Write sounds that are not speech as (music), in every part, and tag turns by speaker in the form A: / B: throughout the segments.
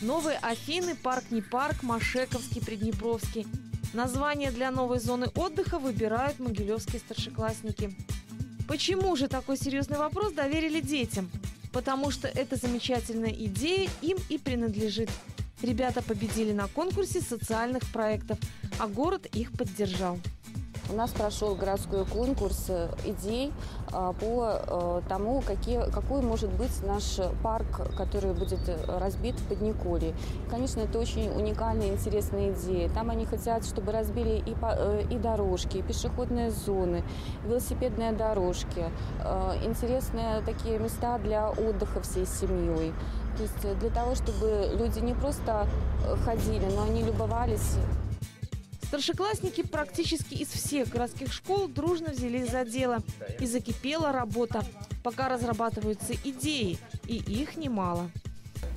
A: Новые Афины, парк не парк, Машековский, Приднепровский. Название для новой зоны отдыха выбирают могилевские старшеклассники. Почему же такой серьезный вопрос доверили детям? Потому что эта замечательная идея им и принадлежит. Ребята победили на конкурсе социальных проектов, а город их поддержал.
B: У нас прошел городской конкурс э, идей э, по э, тому, какие, какой может быть наш парк, который будет разбит в Поднеколье. Конечно, это очень уникальная, интересная идея. Там они хотят, чтобы разбили и, и дорожки, и пешеходные зоны, велосипедные дорожки, интересные такие места для отдыха всей семьей. То есть для того, чтобы люди не просто ходили, но они любовались
A: Старшеклассники практически из всех городских школ дружно взялись за дело. И закипела работа. Пока разрабатываются идеи, и их немало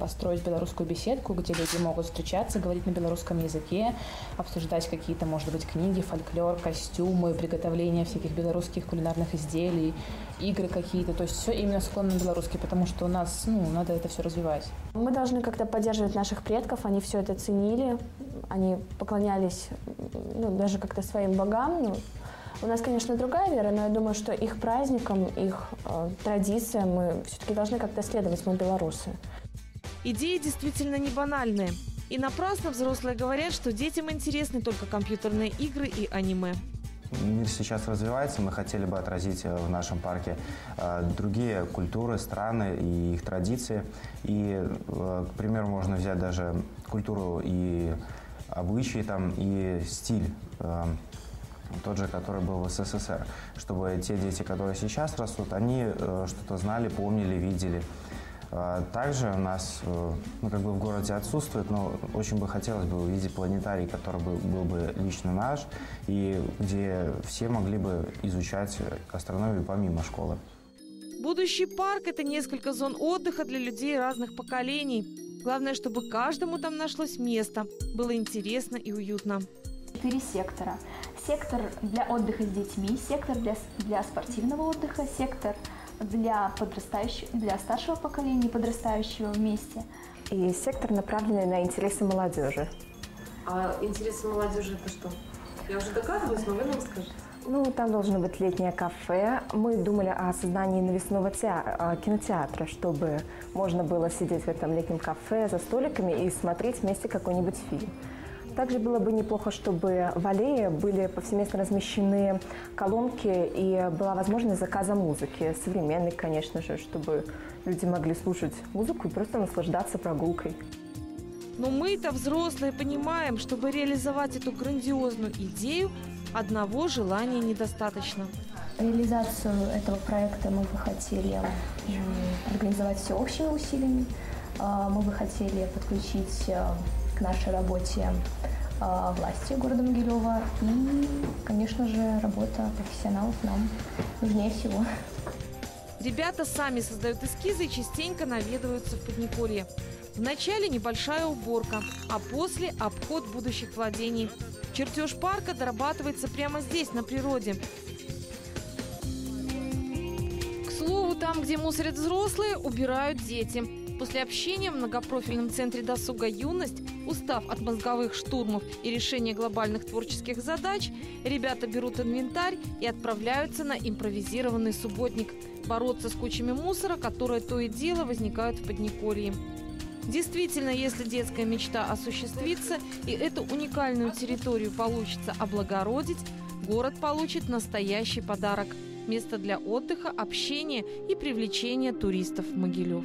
C: построить белорусскую беседку, где люди могут встречаться, говорить на белорусском языке, обсуждать какие-то, может быть, книги, фольклор, костюмы, приготовление всяких белорусских кулинарных изделий, игры какие-то. То есть все именно склонно на белорусский, потому что у нас, ну, надо это все развивать.
D: Мы должны как-то поддерживать наших предков, они все это ценили, они поклонялись ну, даже как-то своим богам. Ну, у нас, конечно, другая вера, но я думаю, что их праздникам, их э, традициям мы все-таки должны как-то следовать, мы белорусы.
A: Идеи действительно не банальные. И напрасно взрослые говорят, что детям интересны только компьютерные игры и аниме.
E: Мир сейчас развивается, мы хотели бы отразить э, в нашем парке э, другие культуры, страны и их традиции. И, э, к примеру, можно взять даже культуру и обычаи, там, и стиль тот же, который был в СССР, чтобы те дети, которые сейчас растут, они что-то знали, помнили, видели. А также у нас, э, ну, как бы в городе отсутствует, но очень бы хотелось бы увидеть планетарий, который бы, был бы лично наш, и где все могли бы изучать астрономию помимо школы.
A: Будущий парк – это несколько зон отдыха для людей разных поколений. Главное, чтобы каждому там нашлось место, было интересно и уютно.
F: Четыре сектора. Сектор для отдыха с детьми, сектор для, для спортивного отдыха, сектор – для подрастающего, для старшего поколения и подрастающего вместе.
G: И сектор, направленный на интересы молодежи.
H: А интересы молодежи это что? Я уже догадываюсь, но вы нам скажете.
G: Ну, там должно быть летнее кафе. Мы думали о создании навесного театра, кинотеатра, чтобы можно было сидеть в этом летнем кафе за столиками и смотреть вместе какой-нибудь фильм. Также было бы неплохо, чтобы в аллее были повсеместно размещены колонки и была возможность заказа музыки. Современной, конечно же, чтобы люди могли слушать музыку и просто наслаждаться прогулкой.
A: Но мы-то взрослые понимаем, чтобы реализовать эту грандиозную идею, одного желания недостаточно.
F: Реализацию этого проекта мы бы хотели организовать все общими усилиями. А, мы бы хотели подключить а, к нашей работе а, власти города Могилева и, конечно же, работа профессионалов нам нужнее всего.
A: Ребята сами создают эскизы и частенько наведываются в Поднеколье. Вначале небольшая уборка, а после обход будущих владений. Чертеж парка дорабатывается прямо здесь, на природе. К слову, там, где мусорят взрослые, убирают дети. После общения в многопрофильном центре досуга «Юность», устав от мозговых штурмов и решения глобальных творческих задач, ребята берут инвентарь и отправляются на импровизированный субботник бороться с кучами мусора, которые то и дело возникают в Поднеколье. Действительно, если детская мечта осуществится и эту уникальную территорию получится облагородить, город получит настоящий подарок – место для отдыха, общения и привлечения туристов в Могилев.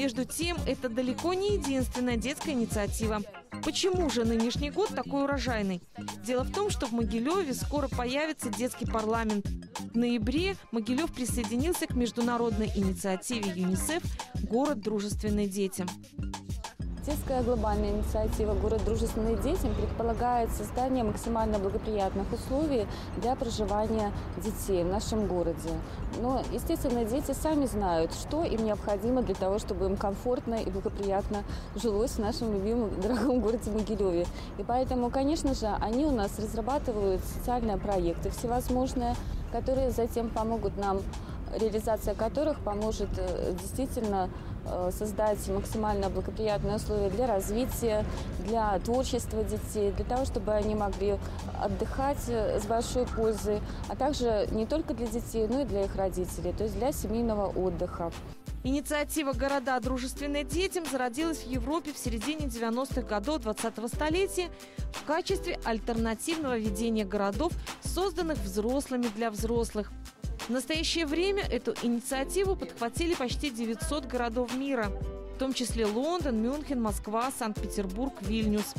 A: Между тем, это далеко не единственная детская инициатива. Почему же нынешний год такой урожайный? Дело в том, что в Могилеве скоро появится детский парламент. В ноябре Могилев присоединился к международной инициативе ЮНИСЕФ «Город дружественный детям».
B: Детская глобальная инициатива «Город дружественный детям» предполагает создание максимально благоприятных условий для проживания детей в нашем городе. Но, естественно, дети сами знают, что им необходимо для того, чтобы им комфортно и благоприятно жилось в нашем любимом (laughs) дорогом городе Могилеве. И поэтому, конечно же, они у нас разрабатывают социальные проекты всевозможные, которые затем помогут нам реализация которых поможет э, действительно создать максимально благоприятные условия для развития, для творчества детей, для того, чтобы они могли отдыхать э, с большой пользой, а также не только для детей, но и для их родителей, то есть для семейного отдыха.
A: Инициатива «Города, дружественные детям» зародилась в Европе в середине 90-х годов 20-го столетия в качестве альтернативного ведения городов, созданных взрослыми для взрослых. В настоящее время эту инициативу подхватили почти 900 городов мира, в том числе Лондон, Мюнхен, Москва, Санкт-Петербург, Вильнюс.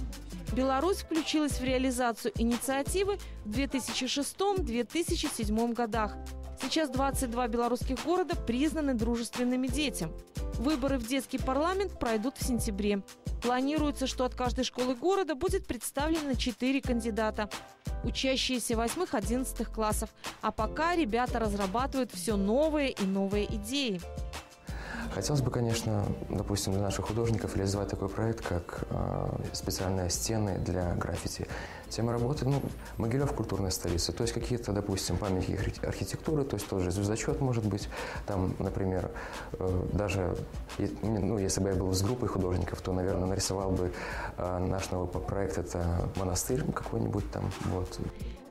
A: Беларусь включилась в реализацию инициативы в 2006-2007 годах. Сейчас 22 белорусских города признаны дружественными детям. Выборы в детский парламент пройдут в сентябре. Планируется, что от каждой школы города будет представлено 4 кандидата учащиеся 8-11 классов. А пока ребята разрабатывают все новые и новые идеи.
I: Хотелось бы, конечно, допустим, для наших художников реализовать такой проект, как э, специальные стены для граффити. Тема работы, ну, Могилев – культурная столица, то есть какие-то, допустим, памятники архитектуры, то есть тоже звездочет может быть, там, например, э, даже, ну, если бы я был с группой художников, то, наверное, нарисовал бы э, наш новый проект, это монастырь какой-нибудь там, вот.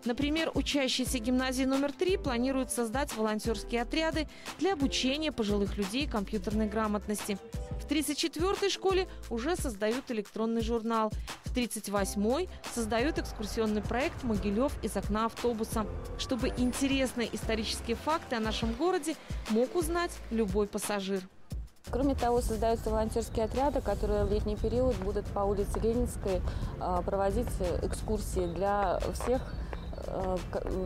A: Например, учащиеся гимназии номер три планируют создать волонтерские отряды для обучения пожилых людей компьютерной грамотности. В 34-й школе уже создают электронный журнал. В 38-й создают экскурсионный проект «Могилев из окна автобуса», чтобы интересные исторические факты о нашем городе мог узнать любой пассажир.
B: Кроме того, создаются волонтерские отряды, которые в летний период будут по улице Ленинской а, проводить экскурсии для всех Э,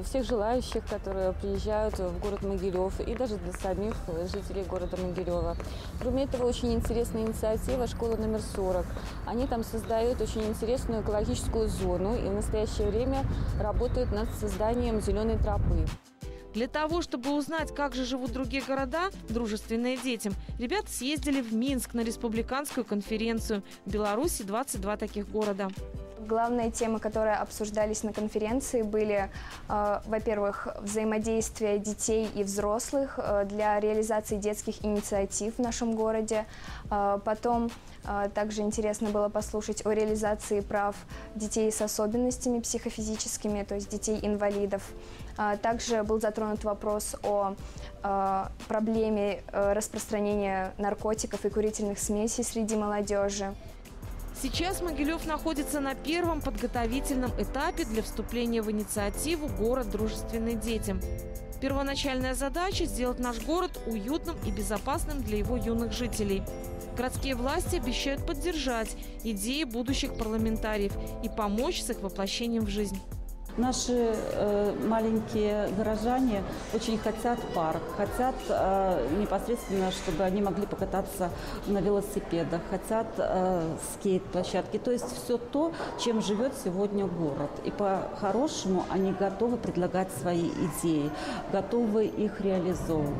B: всех желающих, которые приезжают в город Могилев и даже для самих жителей города Могилева. Кроме этого, очень интересная инициатива «Школа номер 40». Они там создают очень интересную экологическую зону и в настоящее время работают над созданием зеленой тропы.
A: Для того, чтобы узнать, как же живут другие города, дружественные детям, ребята съездили в Минск на республиканскую конференцию. В Беларуси 22 таких города.
F: Главные темы, которые обсуждались на конференции, были, э, во-первых, взаимодействие детей и взрослых э, для реализации детских инициатив в нашем городе. Э, потом также интересно было послушать о реализации прав детей с особенностями психофизическими, то есть детей-инвалидов. Также был затронут вопрос о проблеме распространения наркотиков и курительных смесей среди молодежи.
A: Сейчас Могилев находится на первом подготовительном этапе для вступления в инициативу «Город дружественный детям». Первоначальная задача – сделать наш город уютным и безопасным для его юных жителей. Городские власти обещают поддержать идеи будущих парламентариев и помочь с их воплощением в жизнь.
J: Наши э, маленькие горожане очень хотят парк, хотят э, непосредственно, чтобы они могли покататься на велосипедах, хотят э, скейт-площадки. То есть все то, чем живет сегодня город. И по-хорошему они готовы предлагать свои идеи, готовы их реализовывать.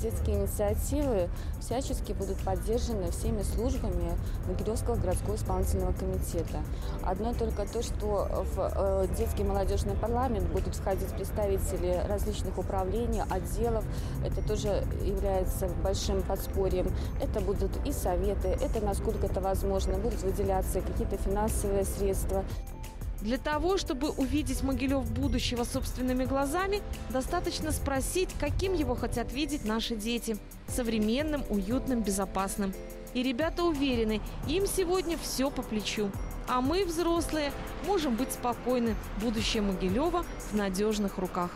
B: Детские инициативы всячески будут поддержаны всеми службами Могилевского городского исполнительного комитета. Одно только то, что в э, детский молодежный молодежный парламент будут входить представители различных управлений, отделов. Это тоже является большим подспорьем. Это будут и советы, это насколько это возможно, будут выделяться какие-то финансовые средства.
A: Для того, чтобы увидеть Могилев будущего собственными глазами, достаточно спросить, каким его хотят видеть наши дети. Современным, уютным, безопасным. И ребята уверены, им сегодня все по плечу. А мы, взрослые, можем быть спокойны. Будущее Могилева в надежных руках.